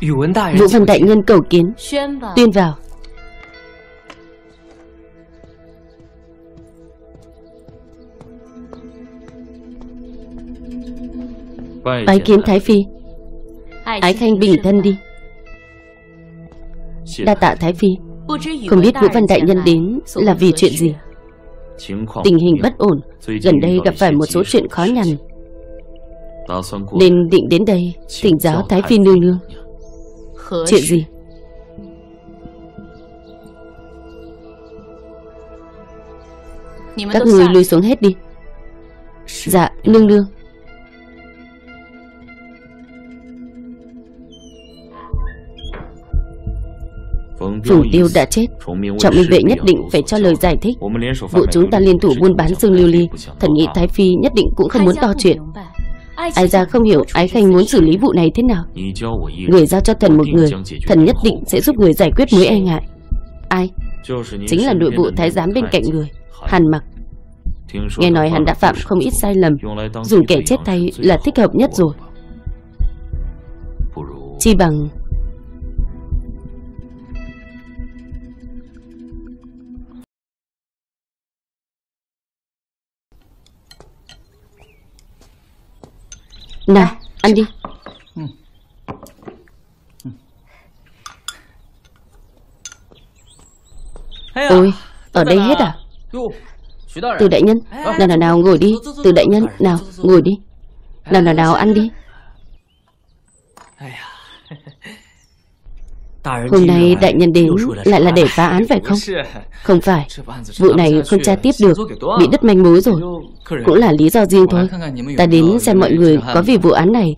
Vũ Văn Đại Nhân cầu kiến. Tuyên vào. Bái kiến Thái Phi. Ái Khanh bình thân đi. Đa tạ Thái Phi. Không biết Vũ Văn Đại Nhân đến là vì chuyện gì? Tình hình bất ổn. Gần đây gặp phải một số chuyện khó nhằn. Nên định đến đây Thỉnh giáo Thái Phi nương nương Chuyện gì? Các người lui xuống hết đi. Dạ nương nương Phùng tiêu đã chết. Trọng minh vệ nhất định phải cho lời giải thích. Vụ chúng ta liên thủ buôn bán dương lưu ly Thần nghĩ Thái Phi nhất định cũng không muốn to chuyện Ai ra không hiểu Ái Khanh muốn xử lý vụ này thế nào? Người giao cho thần một người Thần nhất định sẽ giúp người giải quyết mối e ngại. Ai? Chính là nội vụ thái giám bên cạnh người Hàn mặc. Nghe nói hắn đã phạm không ít sai lầm Dùng kẻ chết thay là thích hợp nhất rồi. Chi bằng Nào, ăn đi. Ôi, ở đây hết à? Từ đại nhân. Nào nào nào ngồi đi. Từ đại nhân Nào ngồi đi. Nào nào nào ăn đi Hôm nay đại nhân đến lại là để phá án phải không? Không? Phải. Vụ này không tra tiếp được. Bị đứt manh mối rồi. Cũng là lý do riêng thôi. Ta đến xem mọi người có vì vụ án này.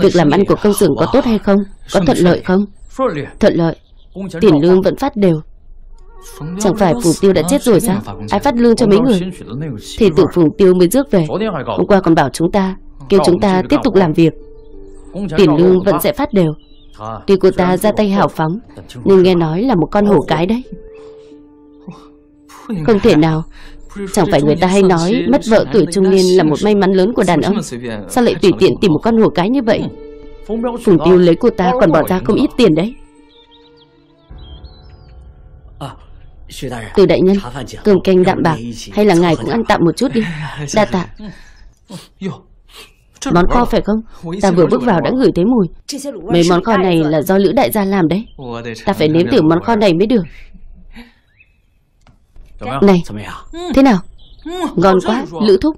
Việc làm ăn của công xưởng có tốt hay không? Có thuận lợi không? Thuận lợi. Tiền lương vẫn phát đều. Chẳng phải Phùng Tiêu đã chết rồi sao? Ai phát lương cho mấy người? Thì tự Phùng Tiêu mới rước về. Hôm qua còn bảo chúng ta Kêu chúng ta tiếp tục làm việc. Tiền lương vẫn sẽ phát đều Tuy cô ta ra tay hào phóng, Nhưng nghe nói là một con hổ cái đấy. Không thể nào. Chẳng phải người ta hay nói Mất vợ tuổi trung niên là một may mắn lớn của đàn ông. Sao lại tùy tiện tìm một con hổ cái như vậy? Phùng tiêu lấy cô ta còn bỏ ra không ít tiền đấy. Từ đại nhân, Cơm canh đạm bạc Hay là ngài cũng ăn tạm một chút đi. Đa tạ. Món kho phải không? Ta vừa bước vào đã ngửi thấy mùi. Mấy món kho này là do Lữ đại gia làm đấy. Ta phải nếm thử món kho này mới được. Này, thế nào? Ngon quá, Lữ Thúc.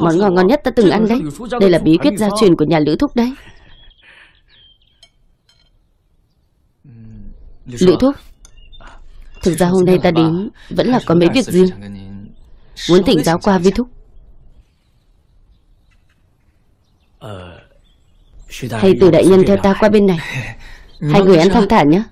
Món ngon ngon nhất ta từng ăn đấy. Đây là bí quyết gia truyền của nhà Lữ Thúc đấy. Lữ Thúc. Thực ra hôm nay ta đến Vẫn là có mấy việc riêng Muốn thỉnh giáo qua với Thúc Hay từ đại nhân theo ta qua bên này. Hai người ăn thong thả nhé.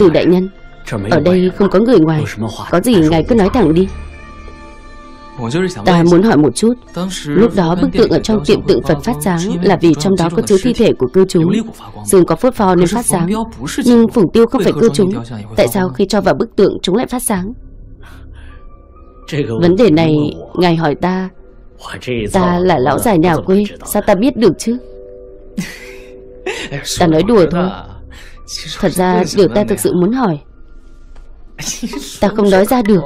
Từ đại nhân Ở đây không có người ngoài. Có gì ngài cứ nói thẳng đi Ta muốn hỏi một chút. Lúc đó bức tượng ở trong tiệm tượng Phật phát sáng Là vì trong đó có chứa thi thể của cư chúng. Dương có phốt pho nên phát sáng Nhưng phủng tiêu không phải cư chúng. Tại sao khi cho vào bức tượng chúng lại phát sáng? Vấn đề này Ngài hỏi ta. Ta là lão già nhà quê Sao ta biết được chứ? Ta nói đùa thôi. Thật ra điều ta thực sự muốn hỏi. Ta không nói ra được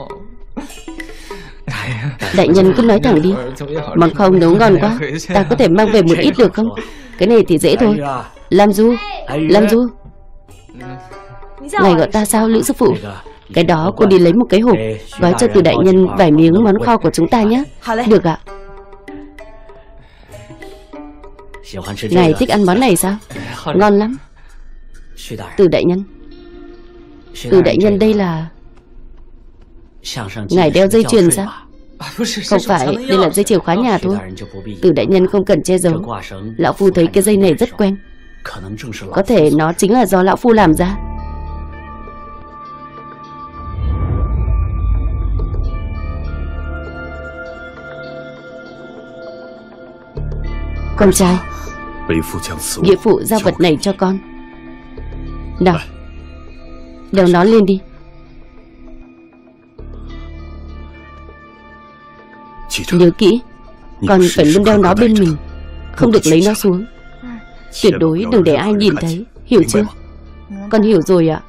Đại nhân cứ nói thẳng đi. Món không nấu ngon quá. Ta có thể mang về một ít được không? Cái này thì dễ thôi. Lam Du Lam Du. Ngài gọi ta sao Lữ sư phụ? Cái đó cô đi lấy một cái hộp Gói cho từ đại nhân vài miếng món kho của chúng ta nhé Được ạ. Ngài thích ăn món này sao? Ngon lắm. Từ đại nhân. Từ đại nhân đây là Ngài đeo dây chuyền sao Không phải Đây là dây chìa khóa nhà thôi Từ đại nhân không cần che giấu。Lão Phu thấy cái dây này rất quen Có thể nó chính là do Lão Phu làm ra Con trai Nghĩa phụ giao vật này cho con Nào Đeo nó lên đi Nhớ kỹ Con phải luôn đeo nó bên mình Không được lấy nó xuống. Tuyệt đối đừng để ai nhìn thấy. Hiểu chưa? Con hiểu rồi ạ.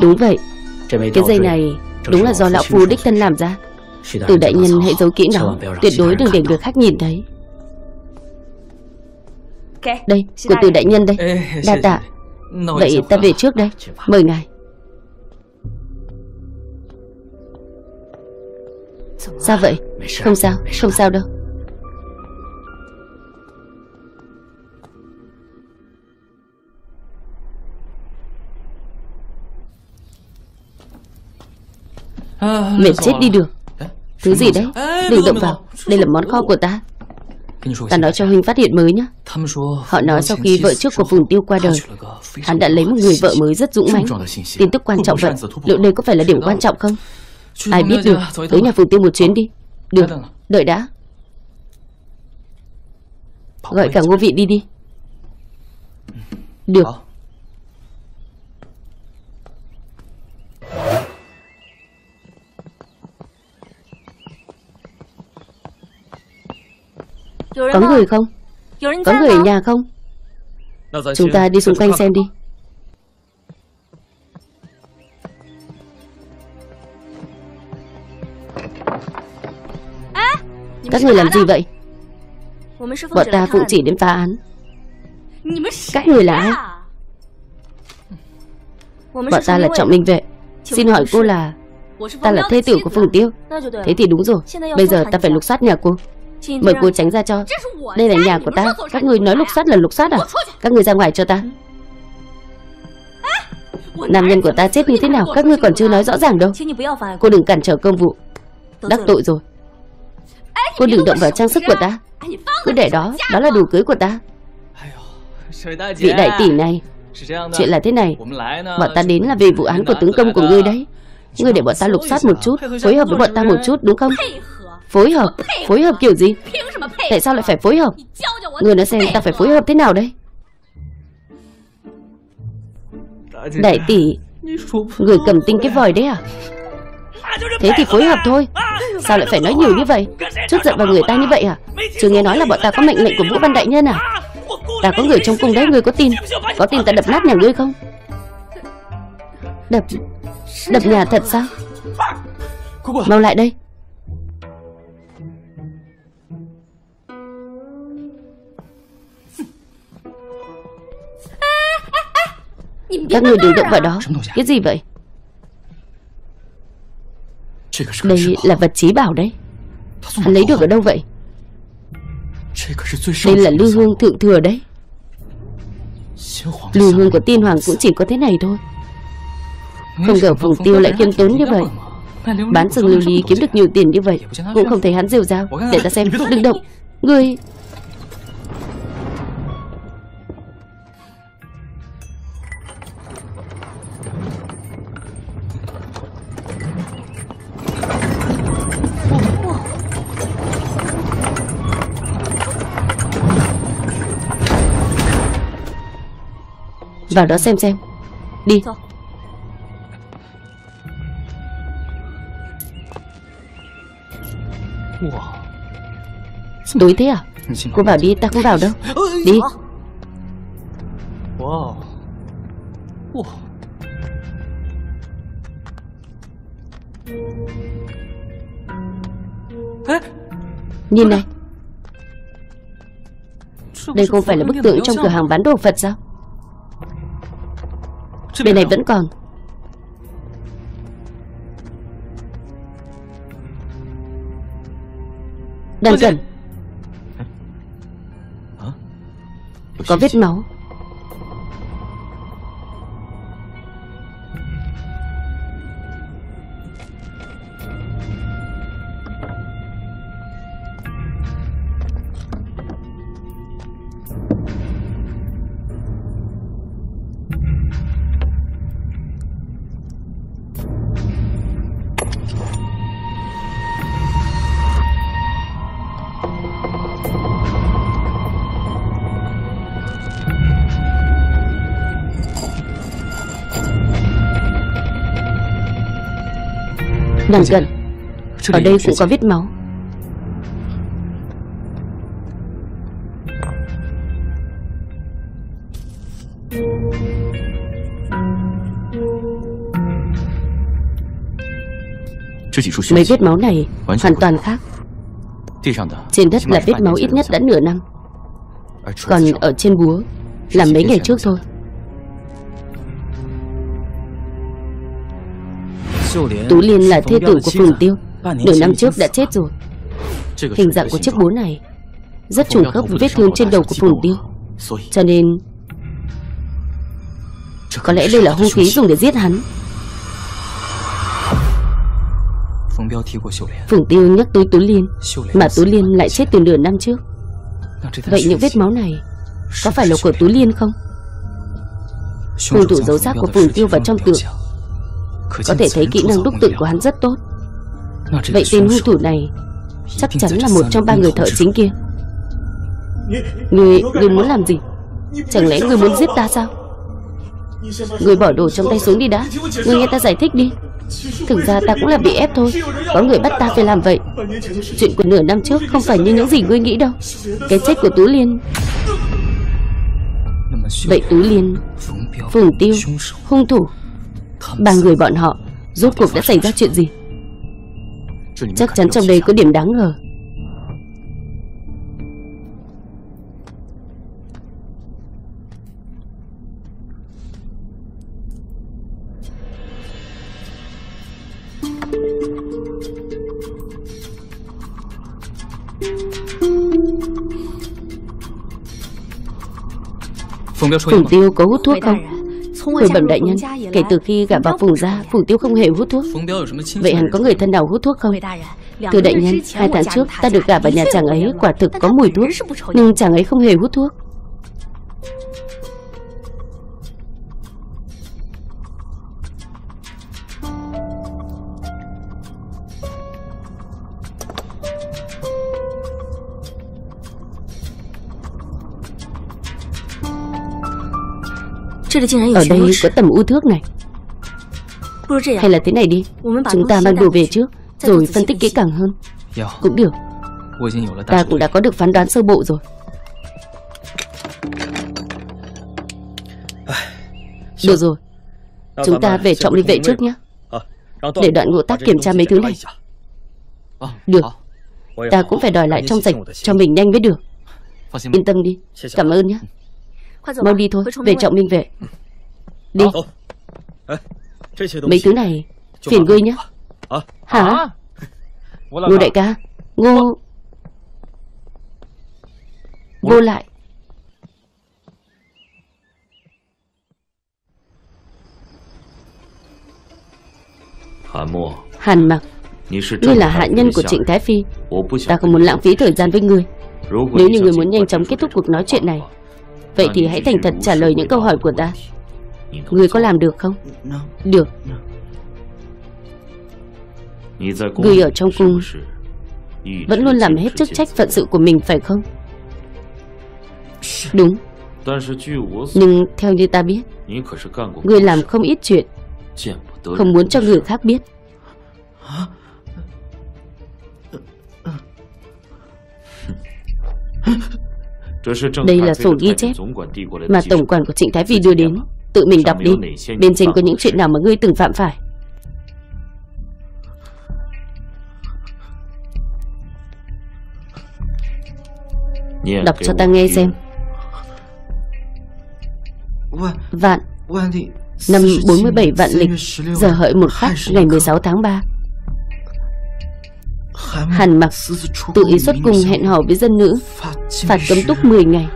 Đúng vậy. Cái dây này đúng là do lão phu đích thân làm ra. Từ đại nhân hãy giấu kỹ nó. Tuyệt đối đừng để người khác nhìn thấy Đây, của từ đại nhân đây. Đa tạ. Vậy ta về trước đây. Mời ngài. Sao vậy? Không sao, không sao đâu. Mệt chết đi được. Thứ gì đấy? Đừng động vào. Đây là món kho của ta Ta nói cho Huynh phát hiện mới nhé Họ nói sau khi vợ trước của Phùng Tiêu qua đời Hắn đã lấy một người vợ mới rất dũng mãnh. Tin tức quan trọng vậy Liệu đây có phải là điểm quan trọng không? Ai biết được Tới nhà Phùng Tiêu một chuyến đi. Được Đợi đã. Gọi cả ngô vị đi đi. Được Có người không? Có người ở nhà không? Chúng ta đi xung quanh xem đi. Các người làm gì vậy? Bọn ta phụ chỉ đến phá án. Các người là ai? Bọn ta là trọng minh vệ. Xin hỏi cô là Ta là thê tử của Phùng Tiêu. Thế thì đúng rồi. Bây giờ ta phải lục soát nhà cô Mời cô tránh ra cho. Đây là nhà của ta. Các người nói lục soát là lục soát à Các người ra ngoài cho ta. Nam nhân của ta chết như thế nào? Các ngươi còn chưa nói rõ ràng đâu. Cô đừng cản trở công vụ. Đắc tội rồi. Cô đừng động vào trang sức của ta. Cứ để đó. Đó là đồ cưới của ta. Vị đại tỷ này. Chuyện là thế này. Bọn ta đến là vì vụ án của tướng công của ngươi đấy. Ngươi để bọn ta lục soát một chút Phối hợp với bọn ta một chút đúng không Phối hợp. Phối hợp kiểu gì? Tại sao lại phải phối hợp? Người nói xem ta phải phối hợp thế nào đây? Đại tỷ Người cầm tinh cái vòi đấy à? Thế thì phối hợp thôi. Sao lại phải nói nhiều như vậy? Chút giận vào người ta như vậy à? Chưa nghe nói là bọn ta có mệnh lệnh của Vũ Văn Đại Nhân à? Ta có người trong cung đấy Người có tin. Có tin ta đập nát nhà ngươi không? Đập Đập nhà thật sao? Mau lại đây Các người đừng động vào đó. Cái gì vậy? Đây là vật trí bảo đấy. Hắn lấy được ở đâu vậy? Đây là lưu hương thượng thừa đấy. Lưu hương của tiên hoàng cũng chỉ có thế này thôi. Không ngờ vùng tiêu lại khiêm tốn như vậy. Bán rừng lưu lý kiếm được nhiều tiền như vậy Cũng không thấy hắn rêu rao. Để ta xem. Đừng động. Ngươi Vào đó xem xem. Đi. Tối thế à? Cô vào đi ta không vào đâu. Đi. Nhìn này. Đây không phải là bức tượng trong cửa hàng bán đồ Phật sao Bên này vẫn còn. Đang cần. Có vết máu Nàng gần. Ở đây cũng có vết máu. Mấy vết máu này hoàn toàn khác. Trên đất là vết máu ít nhất đã nửa năm. Còn ở trên búa là mấy ngày trước thôi Tú Liên là thê tử của Phùng Tiêu. Nửa năm trước đã chết rồi. Hình dạng của chiếc búa này Rất trùng khớp với vết thương trên đầu của Phùng Tiêu. Cho nên Có lẽ đây là hung khí dùng để giết hắn. Phùng Tiêu nhắc tới Tú Liên Mà Tú Liên lại chết từ nửa năm trước. Vậy những vết máu này Có phải là của Tú Liên. Không? Hung thủ giấu xác của Phùng Tiêu vào trong tượng Có thể thấy kỹ năng đúc tượng của hắn rất tốt. Vậy tên hung thủ này Chắc chắn là một trong ba người thợ chính kia. Người, người muốn làm gì? Chẳng lẽ người muốn giết ta sao? Người bỏ đồ trong tay xuống đi đã. Người nghe ta giải thích đi. Thực ra ta cũng là bị ép thôi. Có người bắt ta phải làm vậy. Chuyện của nửa năm trước không phải như những gì ngươi nghĩ đâu. Cái chết của Tú Liên. Vậy Tú Liên Phùng Tiêu Hung thủ Ba người bọn họ Rốt cuộc đã xảy ra chuyện gì? Chắc chắn trong đây có điểm đáng ngờ. Phùng Tiêu có hút thuốc không? Hồi bẩm đại nhân, kể từ khi gả vào Phùng gia, Phùng Tiêu không hề hút thuốc. Vậy hẳn có người thân nào hút thuốc không? Thưa đại nhân, hai tháng trước ta được gả vào nhà chàng ấy quả thực có mùi thuốc, nhưng chàng ấy không hề hút thuốc. Ở đây có tầm u thước này. Hay là thế này đi Chúng ta mang đồ về trước Rồi phân tích kỹ càng hơn. Cũng được. Ta cũng đã có được phán đoán sơ bộ rồi. Được rồi. Chúng ta về trọng linh vệ trước nhé Để đoạn ngộ tác kiểm tra mấy thứ này. Được. Ta cũng phải đòi lại trong sạch cho mình nhanh mới được. Yên tâm đi. Cảm ơn nhé Mau đi thôi, về trọng minh vệ Đi. Mấy thứ này Phiền ngươi nhé Hả? Ngô đại ca Ngô Ngô lại. Hàn mặc Ngươi là hạ nhân của Trịnh Thái Phi. Ta không muốn lãng phí thời gian với ngươi. Nếu như ngươi muốn nhanh chóng kết thúc cuộc nói chuyện này Vậy thì hãy thành thật trả lời những câu hỏi của ta Người có làm được không? Được Người ở trong cung Vẫn luôn làm hết chức trách phận sự của mình, phải không? Đúng Nhưng theo như ta biết, Người làm không ít chuyện, Không muốn cho người khác biết đây là sổ ghi chép mà tổng quản của Trịnh Thái Phi đưa đến. Tự mình đọc đi. Bên trên có những chuyện nào mà ngươi từng phạm phải. Đọc cho ta nghe xem. Vạn Năm 47 vạn lịch Giờ hợi một khắc ngày 16 tháng 3 Hàn mặc tự ý xuất cung hẹn hò với dân nữ Phạt cấm túc 10 ngày.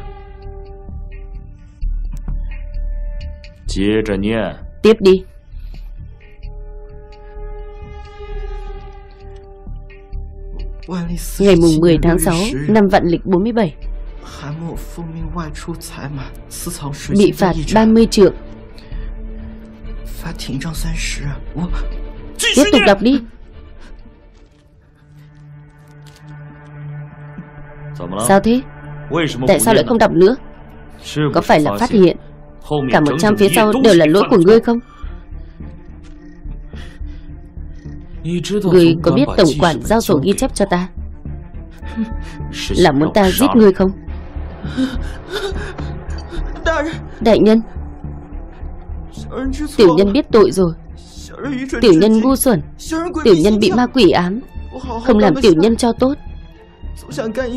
Tiếp đi. Ngày mùng 10 tháng 6 năm vạn lịch 47 Bị phạt 30 trượng Tiếp tục đọc đi Sao thế? Tại sao lại không đọc nữa? Có phải là phát hiện Cả một trăm phía sau đều là lỗi của ngươi không? Người có biết tổng quản giao sổ ghi chép cho ta? Là muốn ta giết người không? Đại nhân. Tiểu nhân biết tội rồi. Tiểu nhân ngu xuẩn. Tiểu nhân bị ma quỷ ám. Không làm tiểu nhân cho tốt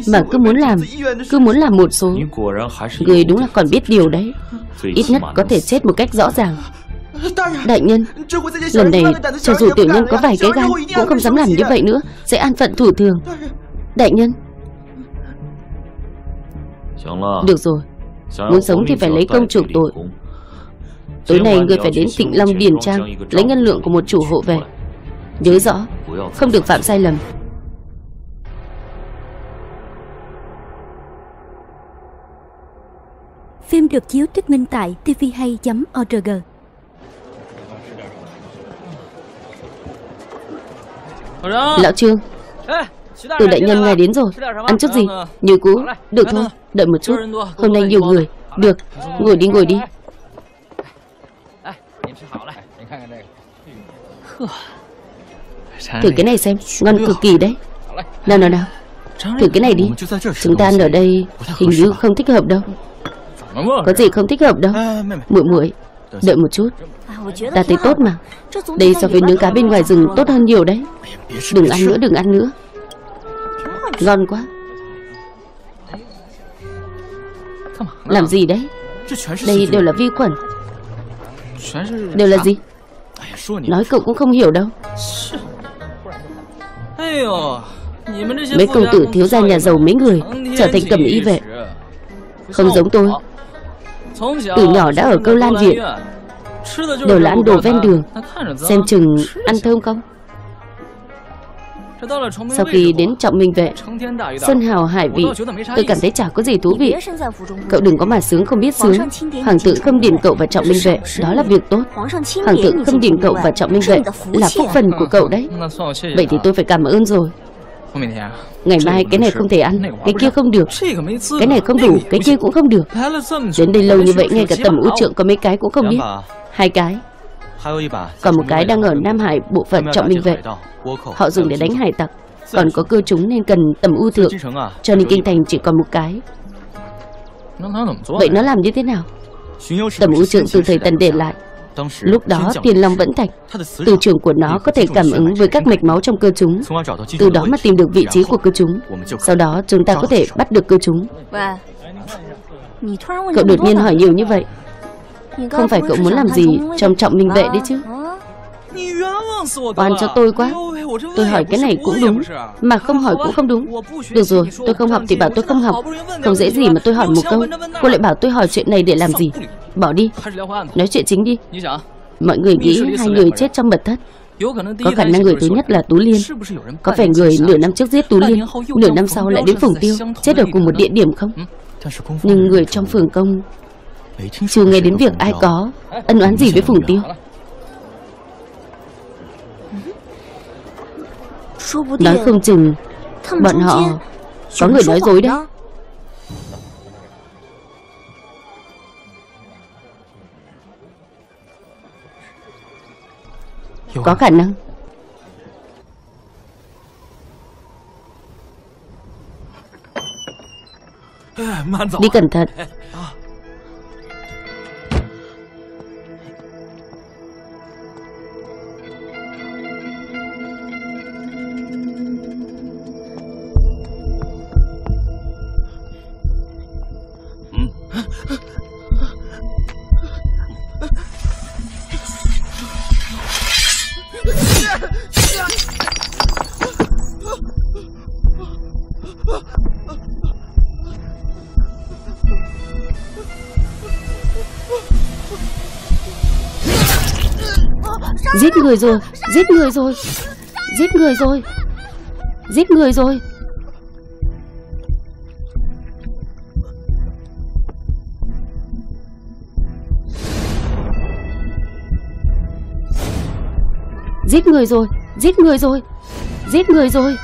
mà cứ muốn làm, Cứ muốn làm một số Người đúng là còn biết điều đấy. Ít nhất có thể chết một cách rõ ràng. Đại nhân, Lần này, cho dù tiểu nhân có vài cái gan, Cũng không dám làm như vậy nữa, Sẽ an phận thủ thường. Đại nhân. Được rồi, Muốn sống thì phải lấy công chuộc tội. Tối nay người phải đến Tịnh Long Điền Trang, Lấy ngân lượng của một chủ hộ về. Nhớ rõ, Không được phạm sai lầm. Phim được chiếu trích minh tại tvhay.org Lão Trương Từ đại nhân ngài đến rồi. Ăn chút gì? Như cũ Được thôi Đợi một chút. Hôm nay nhiều người. Được Ngồi đi ngồi đi. Thử cái này xem. Ngon cực kỳ đấy. Nào nào nào. Thử cái này đi. Chúng ta ăn ở đây Hình như không thích hợp đâu Có gì không thích hợp đâu. Muội muội Đợi một chút. Ta thấy tốt mà. Đây so với nướng cá bên ngoài rừng tốt hơn nhiều đấy. Đừng ăn nữa đừng ăn nữa. Ngon quá. Làm gì đấy? Đây đều là vi khuẩn. Đều là gì? Nói cậu cũng không hiểu đâu. Mấy công tử thiếu gia nhà giàu mấy người Trở thành cầm y vệ. Không giống tôi Từ nhỏ đã ở câu lan viện。Đều là ăn đồ ven đường Xem chừng ăn thơm không？sau khi đến trọng minh vệ Sơn hào hải vị Tôi cảm thấy chả có gì thú vị Cậu đừng có mà sướng không biết sướng Hoàng tử không điền cậu vào trọng minh vệ Đó là việc tốt Hoàng tử không điền cậu vào trọng minh vệ Là phúc phần của cậu đấy Vậy thì tôi phải cảm ơn rồi Ngày mai cái này không thể ăn Cái kia không được. Cái này không đủ Cái kia cũng không được. Đến đây lâu như vậy Ngay cả tầm ưu trượng có mấy cái cũng không biết. Hai cái. Còn một cái đang ở Nam Hải bộ phận trọng minh vệ. Họ dùng để đánh hải tặc Còn có cơ chúng nên cần tầm ưu thượng. Cho nên kinh thành chỉ còn một cái. Vậy nó làm như thế nào? Tầm ưu trượng từ thời tần để lại Lúc đó tiền long vẫn thạch Từ trường của nó có thể cảm ứng với các mạch máu trong cơ chúng Từ đó mà tìm được vị trí của cơ chúng Sau đó chúng ta có thể bắt được cơ chúng。Cậu đột nhiên hỏi nhiều như vậy。Không phải cậu muốn làm gì trong trọng minh vệ đấy chứ？Oan cho tôi quá。Tôi hỏi cái này cũng đúng Mà không hỏi cũng không đúng。Được rồi, tôi không học thì bảo tôi không học。Không dễ gì mà tôi hỏi một câu Cô lại bảo tôi hỏi chuyện này để làm gì Bỏ đi. Nói chuyện chính đi. Mọi người nghĩ hai người chết trong mật thất. Có khả năng người thứ nhất là Tú Liên. Có phải người nửa năm trước giết Tú Liên, Nửa năm sau lại đến Phùng Tiêu, Chết ở cùng một địa điểm không? Nhưng người trong phường công Chưa nghe đến việc ai có, Ân oán gì với Phùng Tiêu? Nói không chừng, Bọn họ Có người nói dối đấy. Có khả năng. Đi cẩn thận Giết người rồi. Giết người rồi. Giết người rồi. Giết người rồi. Giết người rồi. Giết người rồi. Giết người rồi.